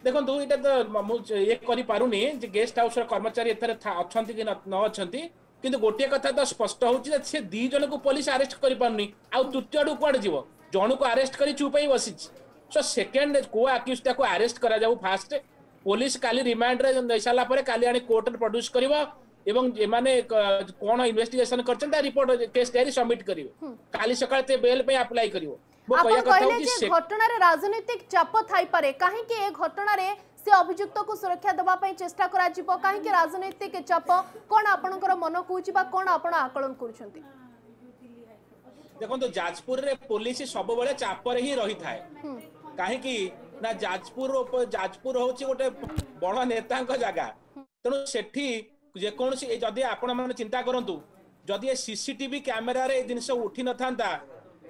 Speaker 4: ଦେଖନ୍ତୁ ଏଇଟା ତ ମୁଁ ଇଏ କରିପାରୁନି ଯେ ଗେଷ୍ଟ ହାଉସର କର୍ମଚାରୀ ଏଥିରେ ଅଛନ୍ତି କି ନ ଅଛନ୍ତି କିନ୍ତୁ ଗୋଟିଏ କଥା ତ ସ୍ପଷ୍ଟ ହେଉଛି ଯେ ସେ ଦୁଇ ଜଣକୁ ପୋଲିସ ଆରେଷ୍ଟ କରିପାରୁନି ଆଉ ତୃତୀୟ ଆଡ଼କୁ କୁଆଡ଼େ ଯିବ ଜଣକୁ ଆରେଷ୍ଟ କରି ଚୁପ୍ ହେଇ ବସିଛି ସୋ ସେକେଣ୍ଡ କୋ ଆକ୍ୟୁଜ୍ ତାକୁ ଆରେଷ୍ଟ କରାଯାଉ ଫାଷ୍ଟ ପୋଲିସ କାଲି ରିମାଣ୍ଡରେ ନେଇସାରିଲା ପରେ କାଲି ଆଣି କୋର୍ଟରେ ପ୍ରଡ୍ୟୁସ୍ କରିବ ଏବଂ ଏମାନେ କ'ଣ ଇନଭେଷ୍ଟିଗେସନ କରିଛନ୍ତି ତା ରିପୋର୍ଟ କେସ୍ ଡାଏରୀ ସବମିଟ୍ କରିବେ କାଲି ସକାଳେ ସେ ବେଲ୍ ପାଇଁ ଆପ୍ଲାଏ କରିବ ମୋ କହିବା କଥା ହେଉଛି
Speaker 1: ଘଟଣାରେ ରାଜନୈତିକ ଚାପ ଥାଇପାରେ କାହିଁକି ଏ ଘଟଣାରେ ସେ ଅଭିଯୁକ୍ତକୁ ସୁରକ୍ଷା ଦେବା ପାଇଁ ଚେଷ୍ଟା କରାଯିବ କାହିଁକି ରାଜନୈତିକ ଚାପ କ'ଣ ଆପଣଙ୍କର ମନ କହୁଛି ବା କ'ଣ ଆପଣ ଆକଳନ କରୁଛନ୍ତି
Speaker 4: ଦେଖନ୍ତୁ ଯାଜପୁରରେ ପୋଲିସ ସବୁବେଳେ ଚାପରେ ହିଁ ରହିଥାଏ କାହିଁକି ନା ଯାଜପୁର ଯାଜପୁର ହଉଛି ଗୋଟେ ବଡ ନେତାଙ୍କ ଜାଗା ତେଣୁ ସେଠି ଯେକୌଣସି ଯଦି ଆପଣମାନେ ଚିନ୍ତା କରନ୍ତୁ ଯଦି ଏ ସିସିଟିଭି କ୍ୟାମେରାରେ ଏ ଜିନିଷ ଉଠି ନଥାନ୍ତା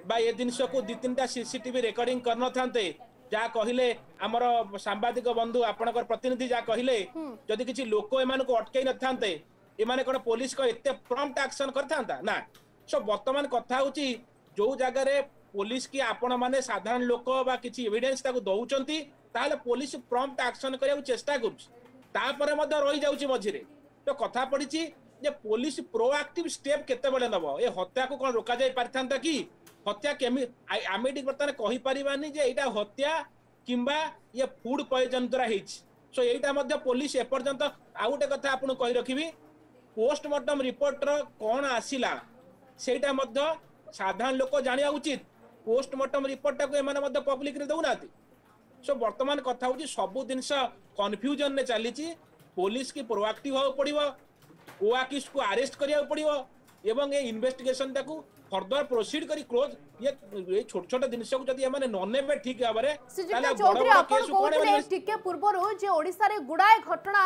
Speaker 4: ବା ଏ ଜିନିଷକୁ ଦି ତିନିଟା ସିସିଟିଭି ରେକର୍ଡିଂ କରିନଥାନ୍ତେ যা কহিলে আমার সাংবাদিক বন্ধু আপনার প্রতিনিধি যা কহিলে যদি কিছু লোক এমানকু অটকাই নথান্তে এমানে কোন পুলিশ এতে প্রম্পট আকশন করে থাকে না সো বর্তমান কথা হচ্ছে যে জায়গায় পুলিশ কি আপনার মানে সাধারণ লোক বা কিছু এভিডেন্স তাকে দৌঁচন্তি তাহলে পুলিশ প্রম্পট আকশন করার চেষ্টা করছে তাপরে মধ্যে রই যাচ্ছে মঝিরে তো কথা পড়িছি যে পুলিশ প্রোআক্টিভ স্টেপ কেতবে নব এ হত্যাকে কোন রোকা যাই পারিথান্তা কি হত্যা কেমি আমি এটি বর্তমানে কহিপারিবানি যে এইটা হত্যা কিংবা ইয়ে ফুড পয়জন দ্বারা হয়েছে সো এইটা মধ্য পুলিশ এপর্যন্ত আউ গোটে কথা আপনার কই রাখবি পোস্টমর্টম রিপোর্টর কোণ আসিলা সেইটা মধ্য সাধারণ লোক জাঁয়া উচিত পোস্টমর্টম রিপোর্টটাকে এমানে মধ্য পব্লিকরে দেউনা সো বর্তমান কথা হচ্ছে সবু জিনিস কনফ্যুজনরে চালিছি পুলিশ কি প্রোয়াক্টিভ হওয়া পড়ব কু আরেস্ট করা পড়ব এবং এই ইনভেস্টিগেশন টাকু फर्दर प्रोसीड करी क्लोज ये ये छोट छोट जिनस को जदी माने
Speaker 1: नने
Speaker 4: बे
Speaker 1: ठीक
Speaker 4: हबरे
Speaker 1: ताले
Speaker 4: बड़ बड़
Speaker 1: केस
Speaker 4: कोने
Speaker 1: माने टिके पूर्वरो जे ओडिसा रे गुडाए घटना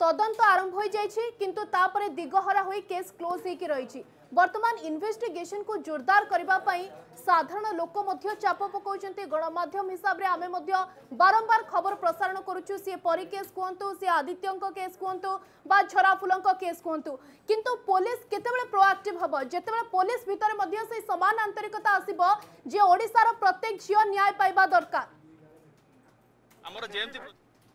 Speaker 1: তদন্ত আরম্ভ হয়ে যাইছি কিন্তু তাপরে দিগহরা হয়ে কেস ক্লোজ হয়েকি রয়েছে ବର୍ତ୍ତମାନ ଇନଭେଷ୍ଟିଗେସନକୁ ଜୋରଦାର କରିବା ପାଇଁ ସାଧାରଣ ଲୋକ ମଧ୍ୟ ଚାପ ପକାଉଛନ୍ତି ଗଣମାଧ୍ୟମ ହିସାବରେ ଆମେ ମଧ୍ୟ ବାରମ୍ବାର ଖବର ପ୍ରସାରଣ କରୁଛୁ ସିଏ ପରୀ କେସ୍ କୁହନ୍ତୁ ସିଏ ଆଦିତ୍ୟଙ୍କ କେସ୍ କୁହନ୍ତୁ ବା ଝରାଫୁଲଙ୍କ କେସ୍ କୁହନ୍ତୁ କିନ୍ତୁ ପୋଲିସ କେତେବେଳେ ପ୍ରୋଆକ୍ଟିଭ ହେବ ଯେତେବେଳେ ପୋଲିସ ଭିତରେ ମଧ୍ୟ ସେଇ ସମାନ ଆନ୍ତରିକତା ଆସିବ ଯେ ଓଡ଼ିଶାର ପ୍ରତ୍ୟେକ ଝିଅ ନ୍ୟାୟ ପାଇବା ଦରକାର
Speaker 3: ଆମର ଯେମିତି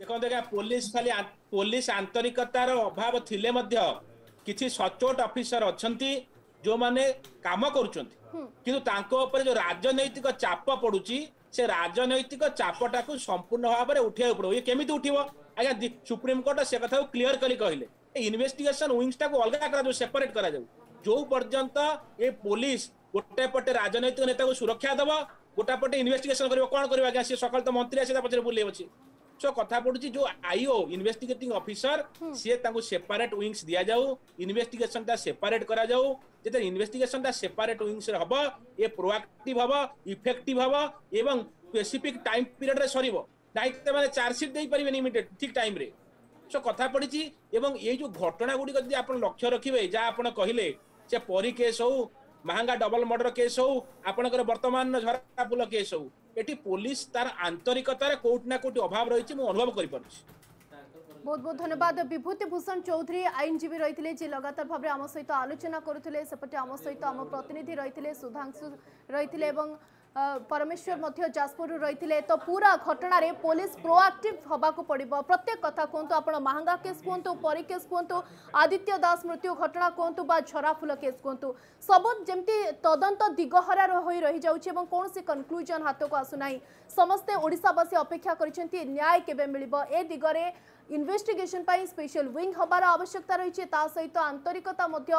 Speaker 4: ଦେଖନ୍ତୁ ଆଜ୍ଞା ପୋଲିସ ଖାଲି ପୋଲିସ ଆନ୍ତରିକତାର ଅଭାବ ଥିଲେ ମଧ୍ୟ କିଛି ସଚୋଟ ଅଫିସର ଅଛନ୍ତି ଯେଉଁମାନେ କାମ କରୁଛନ୍ତି କିନ୍ତୁ ତାଙ୍କ ଉପରେ ଯୋଉ ରାଜନୈତିକ ଚାପ ପଡୁଛି ସେ ରାଜନୈତିକ ଚାପଟାକୁ ସମ୍ପୂର୍ଣ୍ଣ ଭାବରେ ଉଠେଇବାକୁ ପଡିବ ଇଏ କେମିତି ଉଠିବ ଆଜ୍ଞା ସୁପ୍ରିମକୋର୍ଟ ସେ କଥାକୁ କ୍ଲିୟର କରି କହିଲେ ଇନଭେଷ୍ଟିଗେସନ ୱିଙ୍ଗସଟାକୁ ଅଲଗା କରାଯାଉ ସେପାରେଟ୍ କରାଯାଉ ଯୋଉ ପର୍ଯ୍ୟନ୍ତ ଏ ପୋଲିସ ଗୋଟେ ପଟେ ରାଜନୈତିକ ନେତାକୁ ସୁରକ୍ଷା ଦେବ ଗୋଟା ପଟେ ଇନଭେଷ୍ଟିଗେସନ କରିବ କ'ଣ କରିବ ଆଜ୍ଞା ସେ ସକାଳେ ତ ମନ୍ତ୍ରୀ ଆସି ତା ପଛରେ ବୁଲେଇ ଅଛି কথা পড়ুଛି ଯୋଉ ଆଇଓ ଇନଭେଷ୍ଟିଗେଟିଂ ଅଫିସର ସିଏ ତାଙ୍କୁ ସେପାରେଟ୍ ୱିଙ୍ଗସ୍ ଦିଆଯାଉ ଇନଭେଷ୍ଟିଗେସନଟା ସେପାରେଟ୍ କରାଯାଉ ଯେତେବେଳେ ଇନଭେଷ୍ଟିଗେସନଟା ସେପାରେଟ୍ ୱିଙ୍ଗସ୍ରେ ହବ ଏ ପ୍ରୋଆକ୍ଟିଭ ହବ ଇଫେକ୍ଟିଭ ହବ ଏବଂ ସ୍ପେସିଫିକ୍ ଟାଇମ୍ ପିରିୟଡରେ ସରିବ ନାହିଁ ସେମାନେ ଚାର୍ଜସିଟ୍ ଦେଇପାରିବେନି ଇମିଡିଏଟ୍ ଠିକ୍ ଟାଇମ୍ରେ ସୋ କଥା ପଡ଼ିଛି ଏବଂ ଏଇ ଯେଉଁ ଘଟଣା ଗୁଡ଼ିକ ଯଦି ଆପଣ ଲକ୍ଷ୍ୟ ରଖିବେ ଯାହା ଆପଣ କହିଲେ ସେ ପରୀ କେସ୍ ହଉ ମାହାଙ୍ଗା ଡବଲ ମର୍ଡର କେସ୍ ହଉ ଆପଣଙ୍କର ବର୍ତ୍ତମାନର ଝରାପୁଲ କେସ୍ ହଉ ଏଠି ପୋଲିସ ତାର ଆନ୍ତରିକତାରେ କୋଉଠି ନା କୋଉଠି ଅଭାବ ରହିଛି ମୁଁ ଅନୁଭବ କରିପାରୁଛି
Speaker 1: ବହୁତ ବହୁତ ଧନ୍ୟବାଦ ବିଭୂତି ଭୂଷଣ ଚୌଧୁରୀ ଆଇନଜୀବୀ ରହିଥିଲେ ଯିଏ ଲଗାତାର ଭାବରେ ଆମ ସହିତ ଆଲୋଚନା କରୁଥିଲେ ସେପଟେ ଆମ ସହିତ ଆମ ପ୍ରତିନିଧି ରହିଥିଲେ ସୁଧାଂଶୁ ରହିଥିଲେ ଏବଂ পরমেশ্বর মধ্যে যাজপুর রয়েছে তো পুরা ঘটনার পুলিশ প্রোআক্টিভ হওয়া পড়ব প্রত্যেক কথা কুহতু আপনার মাহঙ্গা কেস কুহতু পরী কেস কুহতু আদিত্য দাস মৃত্যু ঘটনা কুহতু বা ঝরাফুল কেস কুহতু সবু যেমি তদন্ত দিগহরার হয়ে রয়ে যাচ্ছে এবং কৌশি কনক্লুজন হাতক আসুনা সমস্তে ওড়শাবাসী অপেক্ষা করেছেন ন্যায় কেবে মিলব এ দিগরে ইনভেস্টিগেশন পাই স্পেশাল উইং হবার আবশ্যকতা রয়েছে তা সহিত আন্তরিকতা মধ্য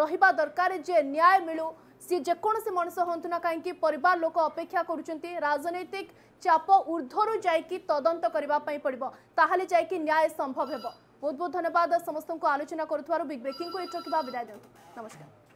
Speaker 1: রহবা দরকার যে ন্যায় মিলু সি যেকোনসি মানুষ হুঁতু না কী পরিবার লোক অপেক্ষা করছেন রাজনৈতিক চাপ ঊর্ধ্বর যাই তদন্ত করা পড়ব তাহলে যাই ন্যায় সম্ভব হব বহুত বহুত ধন্যবাদ সমস্ত আলোচনা করুথবার বিগ ব্রেকিং এটি রক্ষা বিদায় দিও নমস্কার